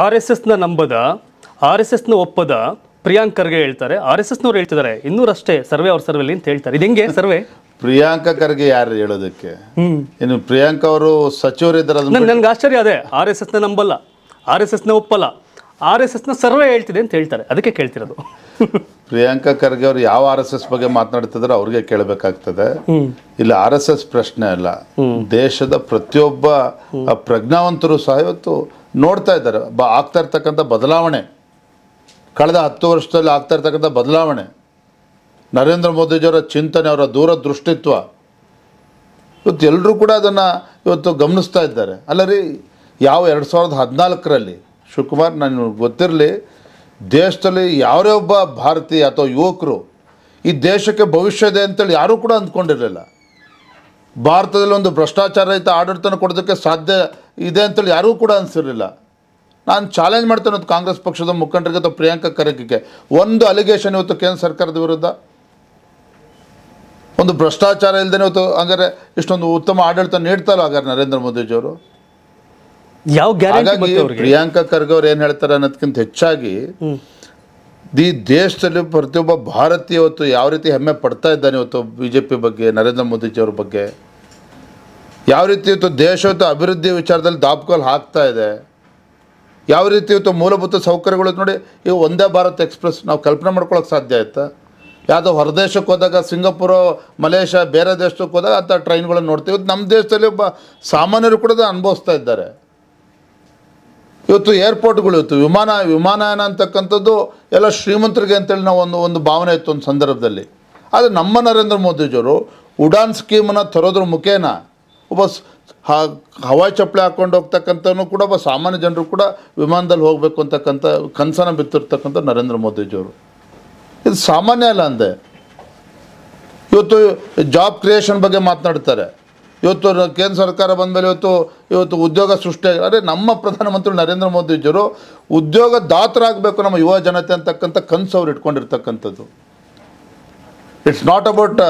R S ಎಸ್ನ ನಂಬದ R S ಎಸ್ನ ಒಪ್ಪದ ಪ್ರಿಯಾಂಕ್ ಖರ್ಗೆ ಹೇಳ್ತಾರೆ. ಆರ್ ಎಸ್ ಎಸ್ನವ್ರು ಹೇಳ್ತಿದ್ದಾರೆ. ಇನ್ನೂರಷ್ಟೇ ಸರ್ವೆ ಅವ್ರ ಸರ್ವೆ ಅಂತ ಹೇಳ್ತಾರೆ. ಇದು ಹೆಂಗೆ ಸರ್ವೆ? ಪ್ರಿಯಾಂಕ ಖರ್ಗೆ ಯಾರು ಹೇಳೋದಕ್ಕೆ? ಇನ್ನು ಪ್ರಿಯಾಂಕ ಅವರು ಸಚಿವರಿದ್ದಾರೆ ನನ್ಗೆ ಆಶ್ಚರ್ಯ ಅದೇ. ಆರ್ ಎಸ್ ಎಸ್ನ ನಂಬಲ್ಲ. ಆರ್ ಎಸ್ ಎಸ್ನ ಒಪ್ಪಲ್ಲ. ಆರ್ ಎಸ್ ಎಸ್ನ ಸರ್ವೆ ಹೇಳ್ತಿದೆ ಅಂತ ಹೇಳ್ತಾರೆ. ಅದಕ್ಕೆ ಕೇಳ್ತಿರೋದು. ಪ್ರಿಯಾಂಕಾ ಖರ್ಗೆ ಅವರು ಯಾವ ಆರ್ ಎಸ್ ಎಸ್ ಬಗ್ಗೆ ಮಾತನಾಡ್ತಿದ್ರೆ ಅವ್ರಿಗೆ ಕೇಳಬೇಕಾಗ್ತದೆ. ಇಲ್ಲ ಆರ್ ಎಸ್ ಎಸ್ ಪ್ರಶ್ನೆ ಅಲ್ಲ. ದೇಶದ ಪ್ರತಿಯೊಬ್ಬ ಪ್ರಜ್ಞಾವಂತರು ಸಹ ಇವತ್ತು ನೋಡ್ತಾ ಇದ್ದಾರೆ. ಬ ಆಗ್ತಾ ಇರ್ತಕ್ಕಂಥ ಬದಲಾವಣೆ. ಕಳೆದ ಹತ್ತು ವರ್ಷದಲ್ಲಿ ಆಗ್ತಾ ಇರ್ತಕ್ಕಂಥ ಬದಲಾವಣೆ. ನರೇಂದ್ರ ಮೋದಿಜಿಯವರ ಚಿಂತನೆ, ಅವರ ದೂರದೃಷ್ಟಿತ್ವ. ಇವತ್ತು ಎಲ್ಲರೂ ಕೂಡ ಅದನ್ನು ಇವತ್ತು ಗಮನಿಸ್ತಾ ಇದ್ದಾರೆ. ಅಲ್ಲ ರೀ, ಯಾವ ಎರಡು ಸಾವಿರದ ಹದಿನಾಲ್ಕರಲ್ಲಿ ಶಿವಕುಮಾರ್ ನಾನು ಗೊತ್ತಿರಲಿ, ದೇಶದಲ್ಲಿ ಯಾರೇ ಒಬ್ಬ ಭಾರತೀಯ ಅಥವಾ ಯುವಕರು ಈ ದೇಶಕ್ಕೆ ಭವಿಷ್ಯ ಇದೆ ಅಂತೇಳಿ ಯಾರೂ ಕೂಡ ಅಂದ್ಕೊಂಡಿರಲಿಲ್ಲ. ಭಾರತದಲ್ಲಿ ಒಂದು ಭ್ರಷ್ಟಾಚಾರ ರಹಿತ ಆಡಳಿತನ ಕೊಡೋದಕ್ಕೆ ಸಾಧ್ಯ ಇದೆ ಅಂತೇಳಿ ಯಾರೂ ಕೂಡ ಅನಿಸಿರಲಿಲ್ಲ. ನಾನು ಚಾಲೆಂಜ್ ಮಾಡ್ತೇನೆ ಅದು ಕಾಂಗ್ರೆಸ್ ಪಕ್ಷದ ಮುಖಂಡರಿಗೆ ಅಥವಾ ಪ್ರಿಯಾಂಕಾ ಖರ್ಗೆಗೆ. ಒಂದು ಅಲಿಗೇಷನ್ ಇವತ್ತು ಕೇಂದ್ರ ಸರ್ಕಾರದ ವಿರುದ್ಧ. ಒಂದು ಭ್ರಷ್ಟಾಚಾರ ಇಲ್ಲದೇ ಇವತ್ತು ಹಂಗಾರೆ ಇಷ್ಟೊಂದು ಉತ್ತಮ ಆಡಳಿತ ನೀಡ್ತಾರೋ ಹಾಗಾದ್ರೆ ನರೇಂದ್ರ ಮೋದಿಜಿಯವರು ಯಾವ ಹಾಗಾಗಿ ಪ್ರಿಯಾಂಕಾ ಖರ್ಗೆ ಅವ್ರು ಏನು ಹೇಳ್ತಾರೆ ಅನ್ನೋದಕ್ಕಿಂತ ಹೆಚ್ಚಾಗಿ ಈ ದೇಶದಲ್ಲಿ ಪ್ರತಿಯೊಬ್ಬ ಭಾರತೀಯ ಇವತ್ತು ಯಾವ ರೀತಿ ಹೆಮ್ಮೆ ಪಡ್ತಾ ಇದ್ದಾನೆ ಇವತ್ತು ಬಿ ಜೆ ಪಿ ಬಗ್ಗೆ ನರೇಂದ್ರ ಮೋದಿಜಿಯವ್ರ ಬಗ್ಗೆ? ಯಾವ ರೀತಿ ಇವತ್ತು ದೇಶ ಅಭಿವೃದ್ಧಿ ವಿಚಾರದಲ್ಲಿ ದಾಪುಗಾಲು ಹಾಕ್ತಾ ಇದೆ, ಯಾವ ರೀತಿ ಇವತ್ತು ಮೂಲಭೂತ ಸೌಕರ್ಯಗಳು ನೋಡಿ, ಇವು ಒಂದೇ ಭಾರತ್ ಎಕ್ಸ್ಪ್ರೆಸ್ ನಾವು ಕಲ್ಪನೆ ಮಾಡ್ಕೊಳ್ಳೋಕೆ ಸಾಧ್ಯ ಆಯ್ತಾ? ಯಾವುದೋ ಹೊರದೇಶಕ್ಕೆ ಹೋದಾಗ, ಸಿಂಗಾಪುರ, ಮಲೇಷ್ಯಾ, ಬೇರೆ ದೇಶಕ್ಕೆ ಹೋದಾಗ ಅಂಥ ಟ್ರೈನ್ಗಳನ್ನು ನೋಡ್ತೀವಿ. ಇವತ್ತು ನಮ್ಮ ದೇಶದಲ್ಲಿ ಒಬ್ಬ ಸಾಮಾನ್ಯರು ಕೂಡ ಅನುಭವಿಸ್ತಾ ಇದ್ದಾರೆ. ಇವತ್ತು ಏರ್ಪೋರ್ಟ್ಗಳು ಇವತ್ತು ವಿಮಾನ, ವಿಮಾನಯಾನ ಅಂತಕ್ಕಂಥದ್ದು ಎಲ್ಲ ಶ್ರೀಮಂತರಿಗೆ ಅಂತೇಳಿ ನಾವು ಒಂದು ಒಂದು ಭಾವನೆ ಇತ್ತು ಒಂದು ಸಂದರ್ಭದಲ್ಲಿ. ಆದರೆ ನಮ್ಮ ನರೇಂದ್ರ ಮೋದಿಜಿಯವರು ಉಡಾನ್ ಸ್ಕೀಮನ್ನು ತರೋದ್ರ ಮುಖೇನ ಒಬ್ಬ ಹ- ಹವಾಯಿ ಚಪ್ಪಲಿ ಹಾಕ್ಕೊಂಡು ಹೋಗ್ತಕ್ಕಂಥವನು ಕೂಡ, ಒಬ್ಬ ಸಾಮಾನ್ಯ ಜನರು ಕೂಡ ವಿಮಾನದಲ್ಲಿ ಹೋಗಬೇಕು ಅಂತಕ್ಕಂಥ ಕನಸನ್ನು ಬಿತ್ತಿರ್ತಕ್ಕಂಥ ನರೇಂದ್ರ ಮೋದಿಜಿಯವರು. ಇದು ಸಾಮಾನ್ಯ ಅಲ್ಲ ಅಂದೆ. ಇವತ್ತು ಜಾಬ್ ಕ್ರಿಯೇಷನ್ ಬಗ್ಗೆ ಮಾತನಾಡ್ತಾರೆ. ಇವತ್ತು ಕೇಂದ್ರ ಸರ್ಕಾರ ಬಂದ ಮೇಲೆ ಇವತ್ತು ಇವತ್ತು ಉದ್ಯೋಗ ಸೃಷ್ಟಿ ಅದೇ ನಮ್ಮ ಪ್ರಧಾನಮಂತ್ರಿ ನರೇಂದ್ರ ಮೋದಿಜಿಯವರು ಉದ್ಯೋಗ ದಾತರಾಗಬೇಕು ನಮ್ಮ ಯುವ ಜನತೆ ಅಂತಕ್ಕಂಥ ಕನಸು ಅವ್ರು ಇಟ್ಕೊಂಡಿರ್ತಕ್ಕಂಥದ್ದು. It's not about